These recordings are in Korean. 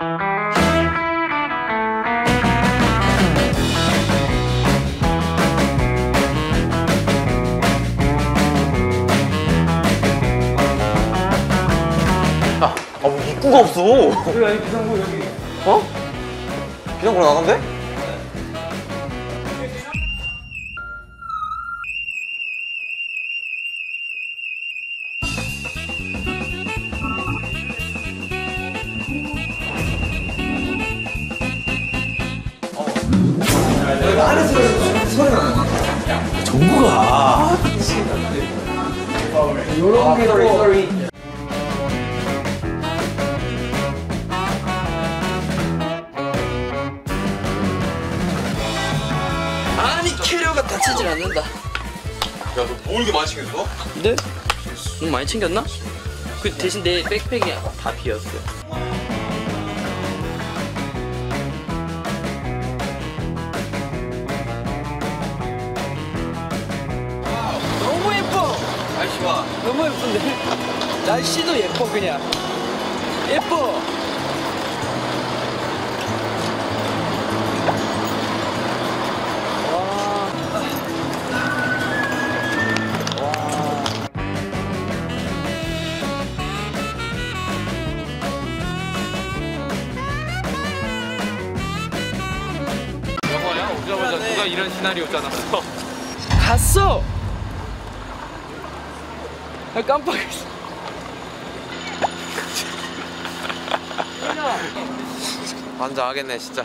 아, 아, 뭐 입구가 없어. 여기 아니 비상구 여기. 어? 비상구로 나간대? 요런 게 또. 아니 캐리어가 다치질 않는다. 야, 너뭐 이렇게 많이 챙겼어? 네? 너무 많이 챙겼나? 그 대신 내 백팩이 다 비었어. 봐. 너무 예쁜데 날씨도 예뻐 그냥. 예뻐. 이런 시나리오 짜놨어 갔어. 아 깜빡했어. 환장하겠네, 진짜.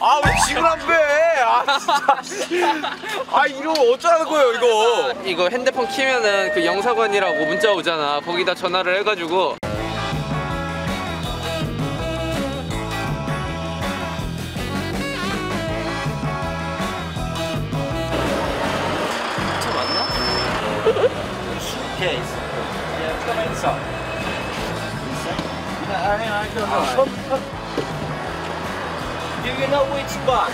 아, 왜 지금 안 빼? 아, 진짜. 아, 이러면 어쩌라는 거예요, 이거. 이거 핸드폰 키면은 그 영사관이라고 문자 오잖아 거기다 전화를 해가지고 Yeah, come inside. Inside? I mean, I don't know. Do you know which bus?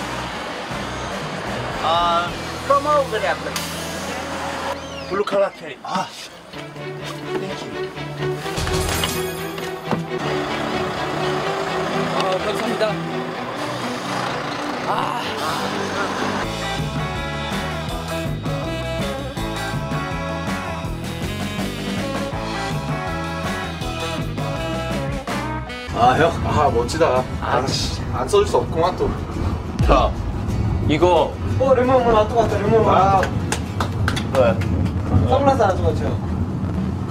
Uh, come over there, please. Blue color carry. Ah, thank you. 아 감사합니다. 아, 형. 아, 멋지다. 아, 씨. 안 써줄 수 없구만, 또. 야, 이거. 어, 레몬 놔두고 왔다, 레몬. 아, 왜? 선글라스 놔두고 왔죠.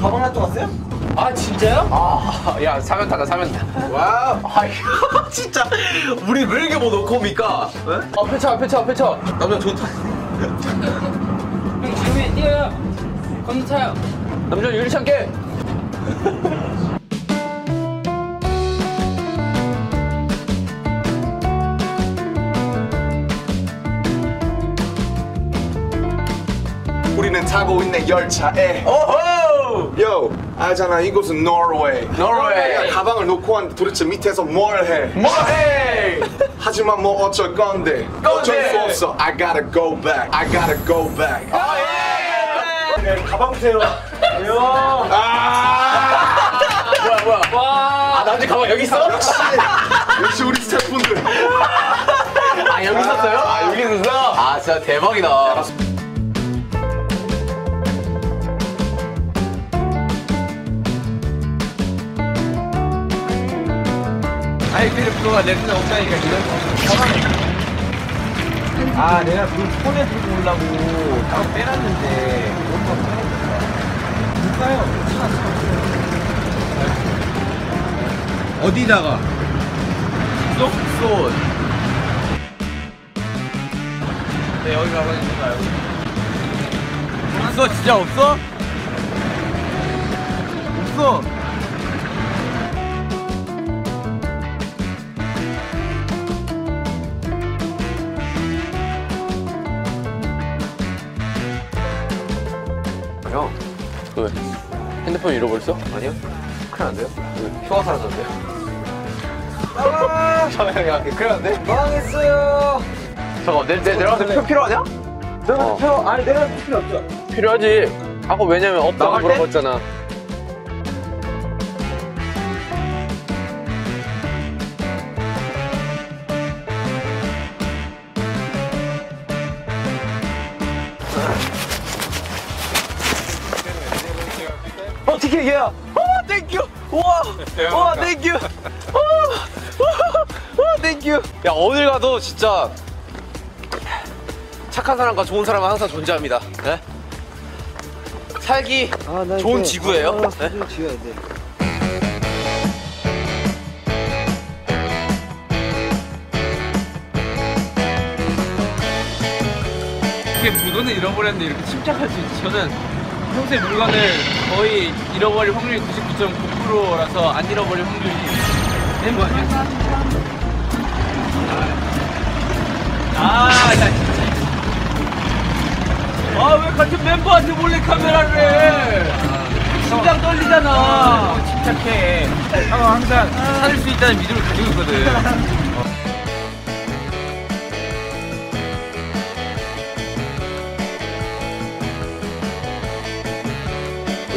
가방 놔두고 왔어요? 아 진짜요? 아, 야 사면 타다 사면 타 와우. 아, 진짜. 우리 왜 이렇게 뭐 넣고 옵니까? 네? 어, 펼쳐 펼쳐 펼쳐 남자 좋다. 형 지금이 뛰어요. 건너타요. 남자 유리창 깨 타고 있네 열차에 오호! 요 알잖아 이곳은 노르웨이 노르웨이. 내가 가방을 놓고 왔는데 도대체 밑에서 뭘해 뭐해! 하지만 뭐 어쩔 건데 어쩔 수. 없어 I gotta go back I gotta go back 네, 가방 주세요. 안녕. 아 뭐야, 뭐야. 아, 남자 가방 여기 있어? 역시 역시 우리 스태프분들 아, 여기 있었어요? 아, 여기 있었어? 아, 진짜 대박이다. 내 눈에 없다니까 아, 내가 그 폰에 들고 오려고 따로 빼놨는데, 뭔가 빼놨다. 볼까요? 어디다가? 쏙쏙. 네 여기 가방 있는가요? 없어 진짜 없어? 없어 잃어버렸어? 아니요. 큰일 안 돼요? 왜? 표가 사라졌는데요? 잠깐만, 야, 큰일 안 돼? 망했어요. 잠깐만, 내, 내, 내가 표 필요하냐? 내가 어. 표, 아니, 내가 필요 없죠. 필요하지 아까 왜냐면 없다고? 물어봤잖아 예. 오, thank you. 우와. 우와, thank you. 오, 오, thank you. 야 어딜 가도 진짜 착한 사람과 좋은 사람은 항상 존재합니다. 네? 살기 좋은 지구예요. 네? 이렇게 물건을 잃어버렸는데 이렇게 침착할 수 있지. 저는 평소에 물건을 거의 잃어버릴 확률이 99.9%라서 안 잃어버릴 확률이 되는 거 아니야? 아, 나 진짜. 아, 왜 같은 멤버한테 몰래 카메라를 해? 심장 떨리잖아. 침착해. 형 항상 찾을 수 있다는 믿음을 가지고 있거든.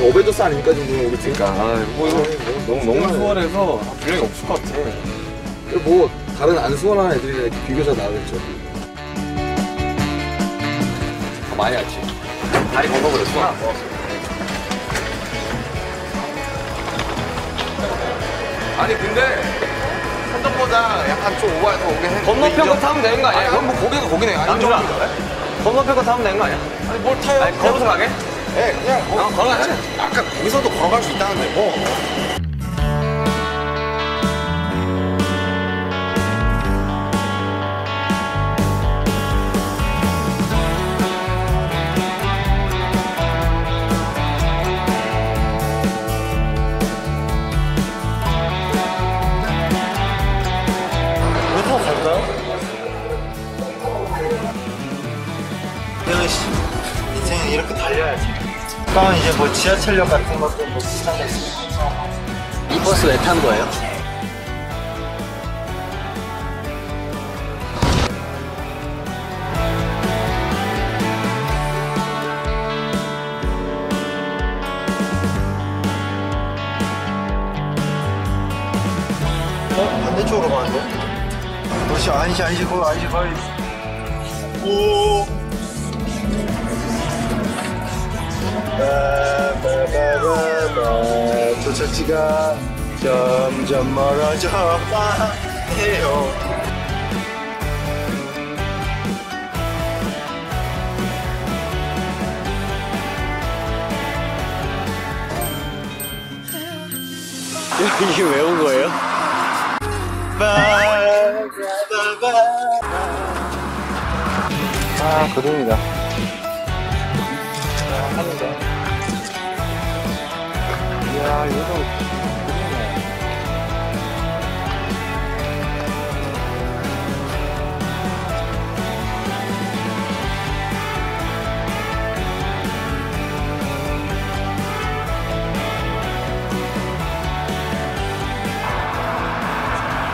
오베도스 아닙니까 지금 우리 팀? 아, 뭐 이거 너무 너무 수월해서 분량이 없을 것 같아. 뭐 다른 안 수월한 애들이 비교자 나오겠죠. 더 많이 왔지. 다리 건너버렸어. 아니 근데 선전보다 약간 좀 오버해서 오긴 했는데 건너편 거 타면 되는 거 아니 아니야? 그럼 뭐 거기네 아니 좀 건너편 거 타면 되는 거 아니야? 아니 뭘 타요 아니 걸어서 가게? 예 그냥 뭐 걸어가지 아까 거기서도 걸어갈 수 있다는데 뭐 그러면 이제 뭐 지하철역 같은 것도 뭐 비슷한 거 있어요. 이 버스 왜 탄 거예요? 어? 반대쪽으로 가는데? 그렇지, 아니지, 아니지, 거기 아니지, 거기. 오. 도착지가 점점 멀어져 가네요. 이게 왜 온 거예요? 아, 그림이다. 이야, 이거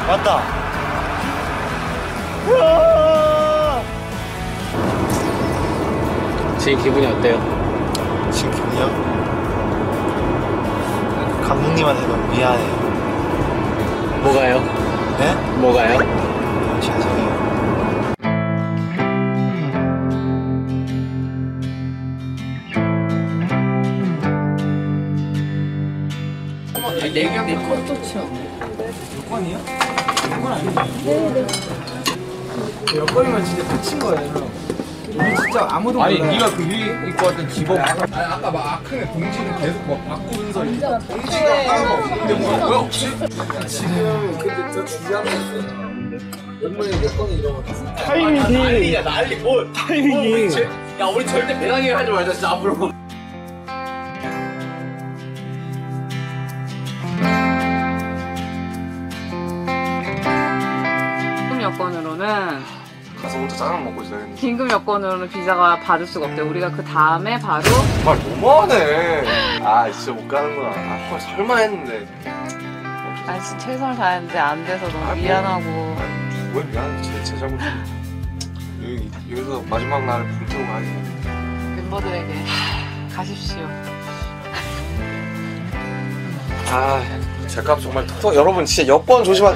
맞다. 우와! 지금 기분이 어때요? 지금 기분이요? 감독님한테 너무 미안해요. 뭐가요? 네? 뭐가요? 죄송해요. 여권이면 진짜 다친 거예요. 우리 진짜 아무도 아니, 몰라요. 네가 그 위에 입고 왔던 집업. 아까 막 아크네 동지는 계속 막 바꾸면서 동지가 하나가 없는데 뭐야 왜 없지? 지금 근데 저 했어요. 웬만히 여권이 이런 거 타이밍이 난리 뭐 타이밍이 야 우리 절대 배낭 얘기 하지 말자 진짜 앞으로. 여건으로는 가서부터 짜장 먹고 있어야겠네. 긴급 여건으로는 비자가 받을 수가 없대. 우리가 그 다음에 바로 말 너무하네. 아 진짜 못 가는구나. 아 헐, 설마 했는데. 아 진짜 최선을 다했는데 안 돼서 너무 아, 뭐. 미안하고 왜 미안해 제, 제 잘못이 여기, 여기서 마지막 날을 불태우고 가야지. 멤버들에게 가십시오. 아 제값 정말 톡톡 여러분 진짜 여권 조심하